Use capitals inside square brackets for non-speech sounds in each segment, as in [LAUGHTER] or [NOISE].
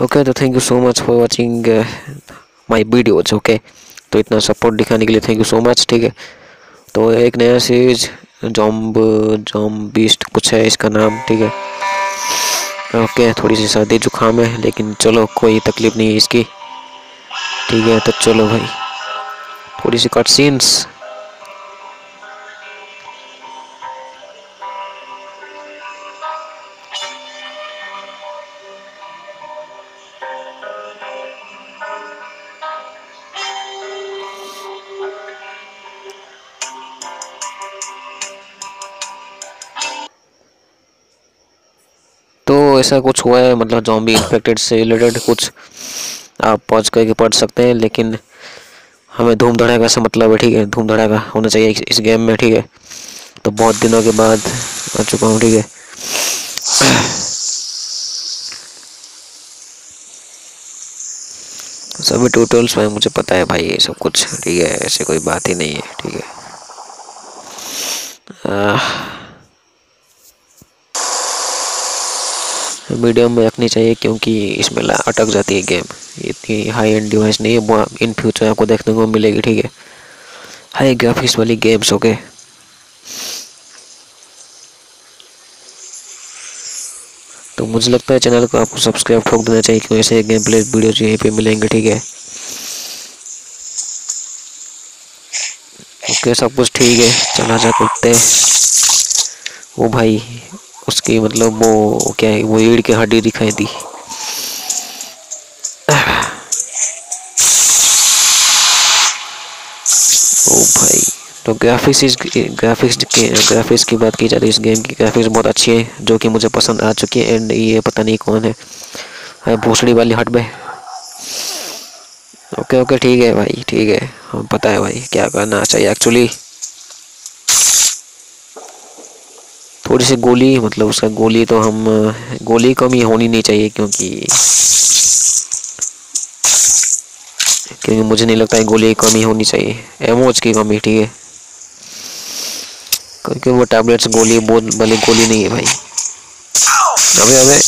Okay तो thank you so much for watching my videos okay तो इतना support दिखाने के लिए थैंक यू सो मच ठीक है? तो एक नया सीरीज़ जॉम्ब जॉम बीस्ट कुछ है इसका नाम, ठीक है? ओके थोड़ी सी सर्दी जुकाम है, लेकिन चलो कोई तकलीफ़ नहीं है इसकी, ठीक है? तो चलो भाई, थोड़ी सी कट सीन्स तो ऐसा कुछ हुआ है मतलब जॉम्बी इन्फेक्टेड से रिलेटेड कुछ आप पॉज करके पढ़ सकते हैं, लेकिन हमें धूम धड़ाका से मतलब है, ठीक है? धूम धड़ाका होना चाहिए इस गेम में, ठीक है? तो बहुत दिनों के बाद आ चुका हूँ, ठीक है? सभी ट्यूटोरियल्स में मुझे पता है भाई, ये सब कुछ, ठीक है? ऐसे कोई बात ही नहीं है, ठीक है? मीडियम में रखनी चाहिए क्योंकि इसमें अटक जाती है गेम। इतनी हाई एंड डिवाइस नहीं है इन फ्यूचर आपको देखने को मिलेगी, ठीक है? हाई ग्राफिक्स वाली गेम्स ओके तो मुझे लगता है चैनल को आपको सब्सक्राइब ठोक देना चाहिए, क्योंकि ऐसे गेम प्ले वीडियो यहीं पे मिलेंगे, ठीक है? ओके सब कुछ ठीक है, चला जा करते वो भाई उसकी मतलब वो क्या है, वो ईड़ की हड्डी दिखाई दी। ओ भाई तो ग्राफिक्स इस ग्राफिक्स के ग्राफिक्स की बात की जाती है, इस गेम की ग्राफिक्स बहुत अच्छी है, जो कि मुझे पसंद आ चुकी है एंड ये पता नहीं कौन है। भूसड़ी वाली हट में ओके ओके ठीक है भाई, ठीक है, हम पता है भाई, क्या करना चाहिए एक्चुअली थोड़ी सी गोली मतलब उसका गोली तो हम, गोली कमी होनी नहीं चाहिए क्योंकि क्योंकि मुझे नहीं लगता है गोली कमी होनी चाहिए। एमोज की कमी, ठीक है? क्योंकि वो टैबलेट्स गोली, बहुत बड़ी गोली नहीं है भाई। अबे अबे।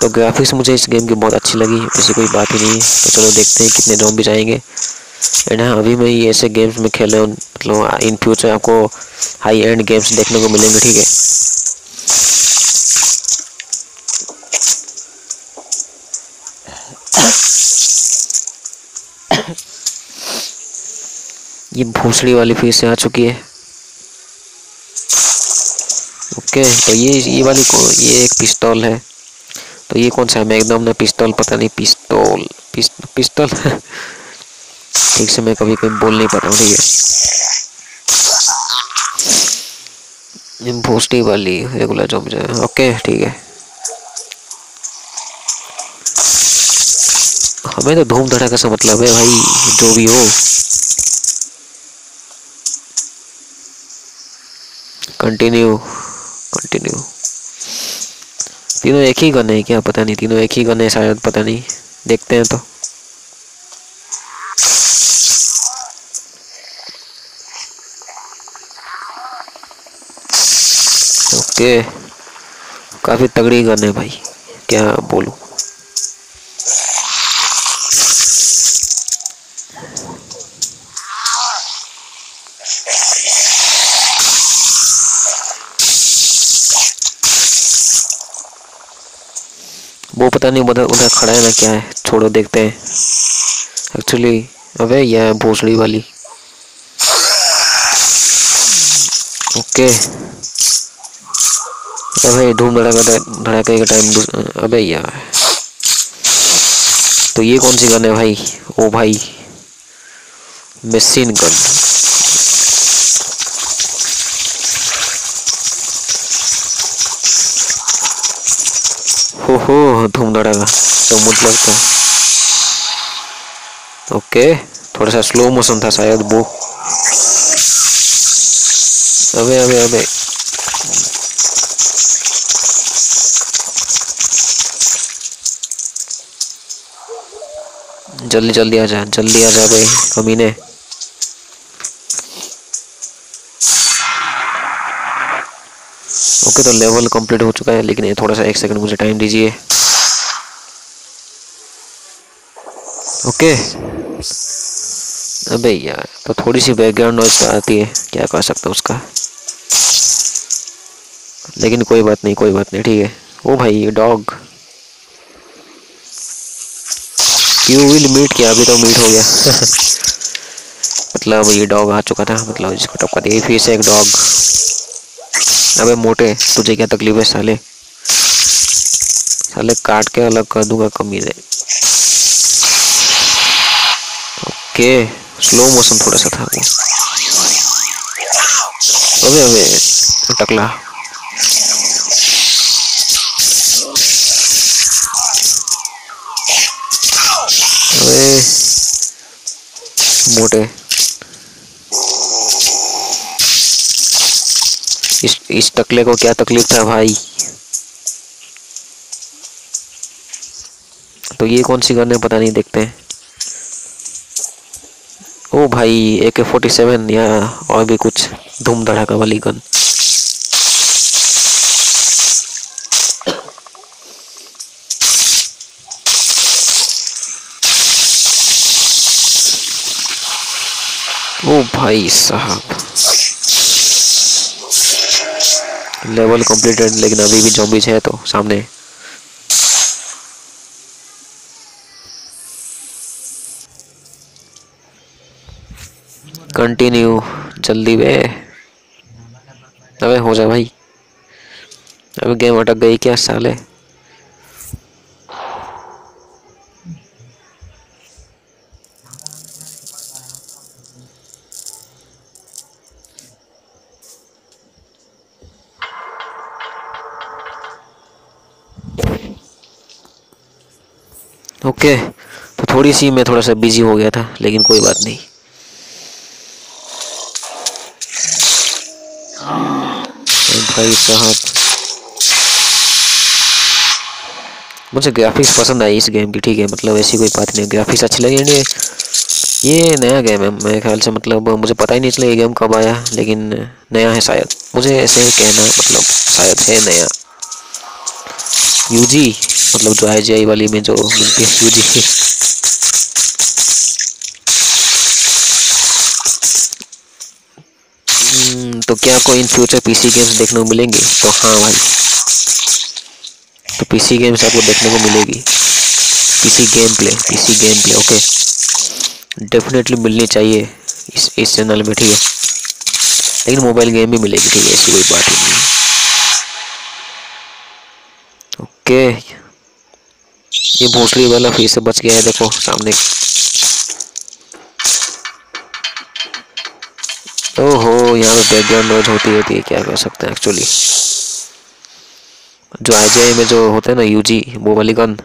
तो ग्राफिक्स मुझे इस गेम की बहुत अच्छी लगी, ऐसी कोई बात ही नहीं है। तो चलो देखते हैं कितने जॉम्बी जाएँगे एंड हाँ अभी मैं ये ऐसे गेम्स में खेले मतलब इन फ्यूचर आपको हाई एंड गेम्स देखने को मिलेंगे, ठीक है? ये भूसड़ी वाली फिर से आ चुकी है। ओके तो ये ये वाली को, ये एक पिस्तौल है। तो ये कौन सा है? मैं एकदम ना पिस्तौल, पता नहीं, पिस्तौल पिस्तौल। [LAUGHS] ठीक से मैं कभी कभी बोल नहीं पाता हूँ, ठीक है? भूसड़ी वाली रेगुलर जॉब जो मुझे ओके ठीक है। हमें तो धूम धड़ाका से मतलब है भाई, जो भी हो। कंटिन्यू कंटिन्यू तीनों एक ही गन है क्या? पता नहीं, तीनों एक ही गन है शायद, पता नहीं। देखते हैं तो। ओके काफ़ी तगड़ी गन है भाई। क्या बोलूँ? वो पता नहीं उधर उधर खड़ा है ना क्या है? छोड़ो, देखते हैं। एक्चुअली अबे यह भोसड़ी वाली। ओके अबे धूम धड़ाका धड़ाके का टाइम अबे यार। तो ये कौन सी गन है भाई? ओ भाई। मशीन गन हो हो धूम धड़ाका। तो मतलब तो। ओके थोड़ा सा स्लो मोशन था शायद वो। अबे अबे अबे। जल्दी जल्दी आ जा, जल्दी आ जा भाई कमीने ओके तो लेवल कंप्लीट हो चुका है, लेकिन ये थोड़ा सा एक सेकंड मुझे टाइम दीजिए। ओके। अबे यार तो थोड़ी सी बैकग्राउंड नॉइज़ तो आती है, क्या कर सकता उसका? लेकिन कोई बात नहीं, कोई बात नहीं, ठीक है। ओ भाई डॉग यू विल मीट किया? अभी तो मीट हो गया। [LAUGHS] मतलब ये डॉग आ चुका था। मतलब जिसको टपका दिया फिर से एक डॉग अबे मोटे तुझे क्या तकलीफ़ है साले? साले काट के अलग कर दूँगा कमी है ओके स्लो मोशन थोड़ा सा था अबे अबे टकला अबे मोटे इस इस टकले को क्या तकलीफ़ था भाई? तो ये कौन सी गन है, पता नहीं, देखते हैं। ओ भाई ए के फोर्टी सेवन या और भी कुछ धूम धड़ाका वाली गन। ओ भाई साहब। लेवल कंप्लीटेड लेकिन अभी भी जॉम्बीज है तो सामने। कंटिन्यू जल्दी वे अबे हो जाए भाई। अबे गेम अटक गई क्या साले? ओके तो थोड़ी सी मैं थोड़ा सा बिज़ी हो गया था, लेकिन कोई बात नहीं। भाई साहब। मुझे ग्राफिक्स पसंद आई इस गेम की, ठीक है मतलब ऐसी कोई बात नहीं। ग्राफिक्स अच्छे लगे नहीं। ये नया गेम है, मेरे ख्याल से मतलब मुझे पता ही नहीं चला ये गेम कब आया, लेकिन नया है शायद। मुझे ऐसे कहना मतलब शायद है नया। यूजी मतलब जो आई जी वाली में जो मिलती है यूजी तो क्या कोई इन फ्यूचर पीसी गेम्स देखने को मिलेंगे? तो हाँ भाई। तो पीसी गेम्स आपको देखने को मिलेगी। PC game play PC game play okay definitely मिलनी चाहिए इस इस चैनल में, ठीक है। लेकिन मोबाइल गेम भी मिलेगी, ठीक है, ऐसी कोई बात ही नहीं ओके ये भोसड़ी वाला फिर से बच गया है, देखो, सामने। ओहो, यहाँ पे बैकग्राउंड नॉइज़ होती रहती है, क्या कर सकते हैं एक्चुअली जो आई में जो होते हैं ना यूजी वो वाली गन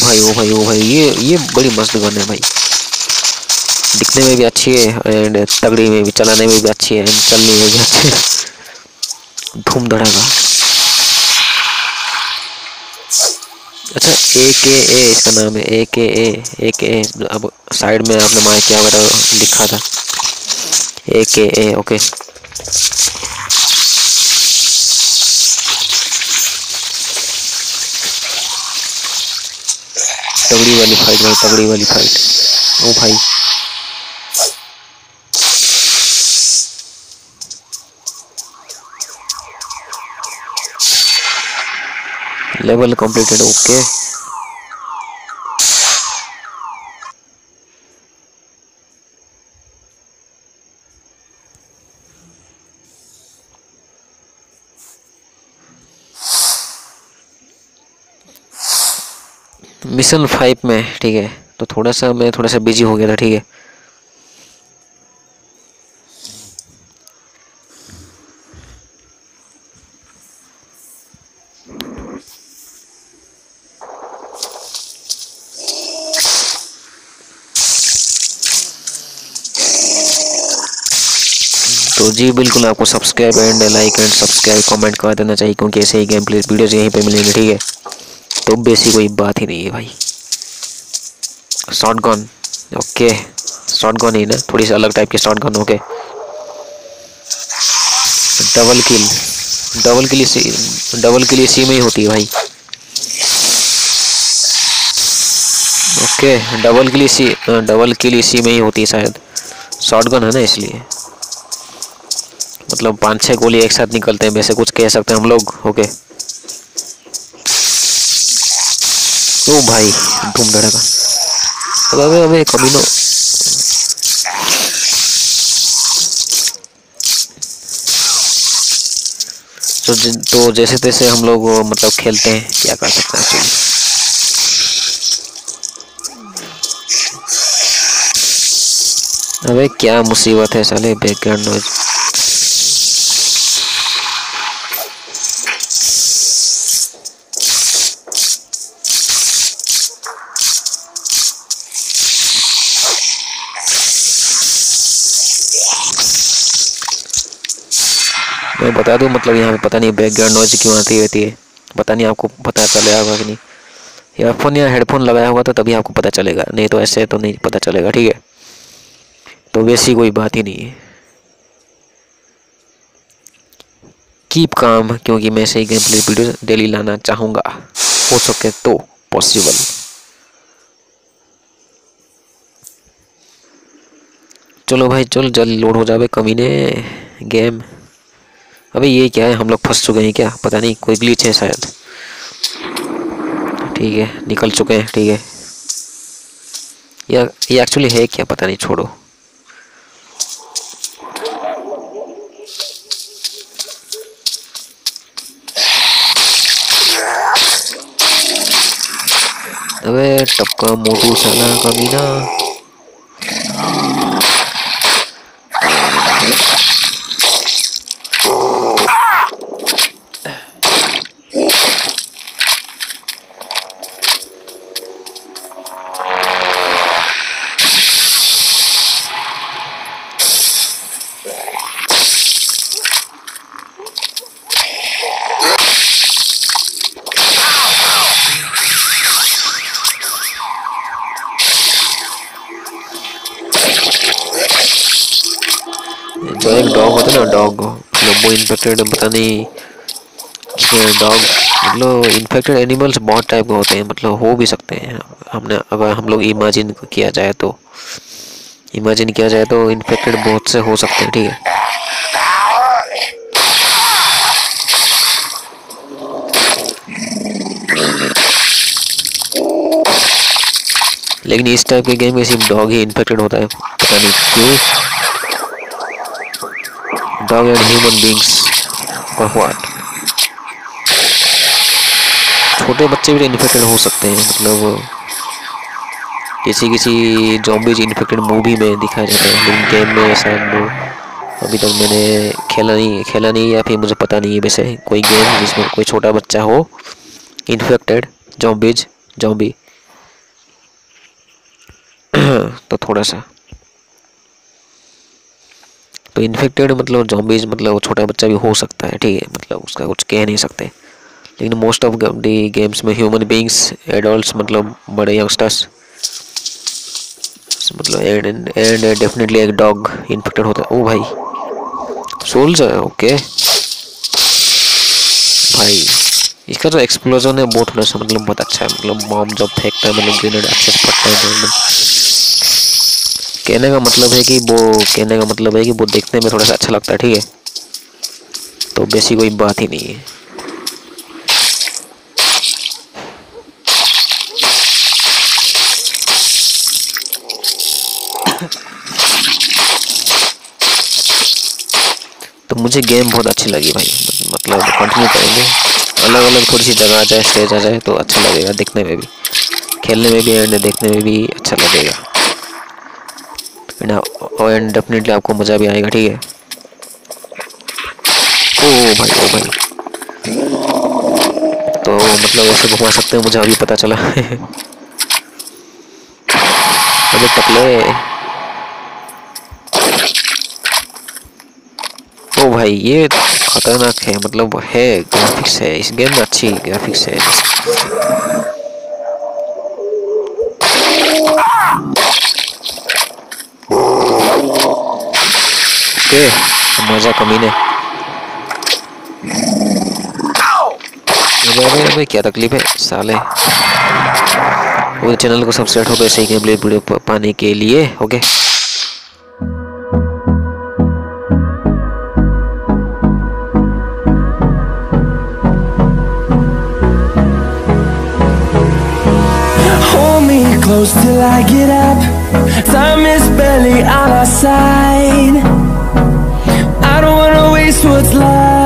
भाई ओ भाई ओ भाई, ये ये बड़ी मस्त गन है भाई। दिखने में भी अच्छी है एंड तगड़ी में भी, चलाने में भी अच्छी है एंड चलने में भी अच्छी है। धूम धड़ाका। अच्छा ए के ए इसका नाम है ए के ए ए के ए अब साइड में आपने माइक क्या वगैरह लिखा था। ए के ए ओके तगड़ी वाली फाइट भाई तगड़ी वाली फाइट ओ भाई। Level completed okay mission five में, ठीक है? तो थोड़ा सा मैं थोड़ा सा बिज़ी हो गया था, ठीक है? तो जी, बिल्कुल आपको subscribe and like and subscribe comment कर देना चाहिए, क्योंकि ऐसे ही गेम प्ले वीडियोज़ यहीं पे मिलेंगे, ठीक है? तो बेसी कोई बात ही नहीं है भाई। Short gun okay short gun ही ना, थोड़ी सी अलग टाइप की short gun okay double kill double kill इसी डबल किल इसी में ही होती है भाई। ओके डबल किल इसी डबल किल इसी में ही होती है शायद। शॉर्ट गन है ना इसलिए। मतलब पाँच छः गोली एक साथ निकलते हैं, वैसे कुछ कह सकते हैं हम लोग ओके ओ भाई धूम धड़का अबे अबे अबे कमीनो तो तो जैसे तैसे हम लोग मतलब खेलते हैं, क्या कर सकते हैं एक्चुअली अबे, क्या मुसीबत है साले बैकग्राउंड नॉइज़ मैं बता दूँ मतलब यहाँ पे पता नहीं बैकग्राउंड नॉइज़ क्यों आती रहती है। पता नहीं आपको पता चलेगा होगा कि नहीं। ईयरफोन या हेडफोन लगाया होगा तो तभी आपको पता चलेगा, नहीं तो ऐसे तो नहीं पता चलेगा, ठीक है? तो वैसी कोई बात ही नहीं है। कीप काम क्योंकि मैं सही गेम प्ले वीडियो डेली लाना चाहूँगा। हो सके तो पॉसिबल चलो भाई, चल जल्दी लोड हो जावे कमीने। गेम अबे ये क्या है? हम लोग फंस चुके हैं क्या? पता नहीं, कोई ग्लिच है शायद। ठीक है, निकल चुके हैं, ठीक है। या, ये एक्चुअली है क्या? पता नहीं, छोड़ो। अबे टपका मोटू साला कमीना जो एक डॉग होता है ना डॉग मतलब वो इन्फेक्टेड पता नहीं डॉग मतलब इन्फेक्टेड एनिमल्स बहुत टाइप के होते हैं मतलब हो भी सकते हैं। हमने, अगर हम लोग इमेजिन किया जाए तो इमेजिन किया जाए तो इन्फेक्टेड बहुत से हो सकते हैं, ठीक है? लेकिन इस टाइप के गेम में सिर्फ़ डॉग ही इन्फेक्टेड होता है, पता नहीं क्यों। And human beings or what? छोटे बच्चे भी इन्फेक्टेड हो सकते हैं मतलब किसी किसी जॉम्बीज इन्फेक्टेड मूवी में दिखाया जाता है गेम में शायद अभी तक मैंने खेला नहीं खेला नहीं या फिर मुझे पता नहीं है, वैसे कोई गेम जिसमें कोई छोटा बच्चा हो इन्फेक्टेड जॉम्बीज जॉम्बी तो थोड़ा सा तो इन्फेक्टेड मतलब जॉम्बीज मतलब छोटा बच्चा भी हो सकता है, ठीक है? मतलब उसका कुछ कह नहीं सकते। लेकिन मोस्ट ऑफ़ दी गेम्स में ह्यूमन बींग्स एडल्ट मतलब बड़े यंगस्टर्स मतलब एंड एंड डेफिनेटली एक डॉग इन्फेक्टेड होता है। ओ भाई सोल्स है ओके भाई, इसका जो एक्सप्लोजन है वो थोड़ा सा मतलब बहुत अच्छा है। मतलब बॉम्ब जब फेंकता है मतलब ग्रेनेड अच्छे से फटता है कहने का मतलब है कि वो, कहने का मतलब है कि वो देखने में थोड़ा सा अच्छा लगता है, ठीक है? तो बेसी कोई बात ही नहीं है। तो मुझे गेम बहुत अच्छी लगी भाई। मतलब कंटिन्यू करेंगे। अलग अलग थोड़ी सी जगह आ जाए स्टेज आ जाए तो अच्छा लगेगा देखने में भी। खेलने में भी एंड देखने में भी अच्छा लगेगा। एंड डेफिनेटली आपको मज़ा भी आएगा, ठीक है? ओ भाई ओ भाई। तो मतलब ऐसे घुमा सकते हैं, मुझे अभी पता चला। [LAUGHS] अबे टकले। भाई, ये खतरनाक है मतलब है ग्राफिक्स है, इस गेम में अच्छी ग्राफिक्स है। ओके मज़ा कमीने अबे क्या तकलीफ़ है साले वो चैनल को सब्सक्राइब हो गए सही गेम प्ले वीडियो पाने के लिए okay me close till I get up. Time is barely on our side. What's left.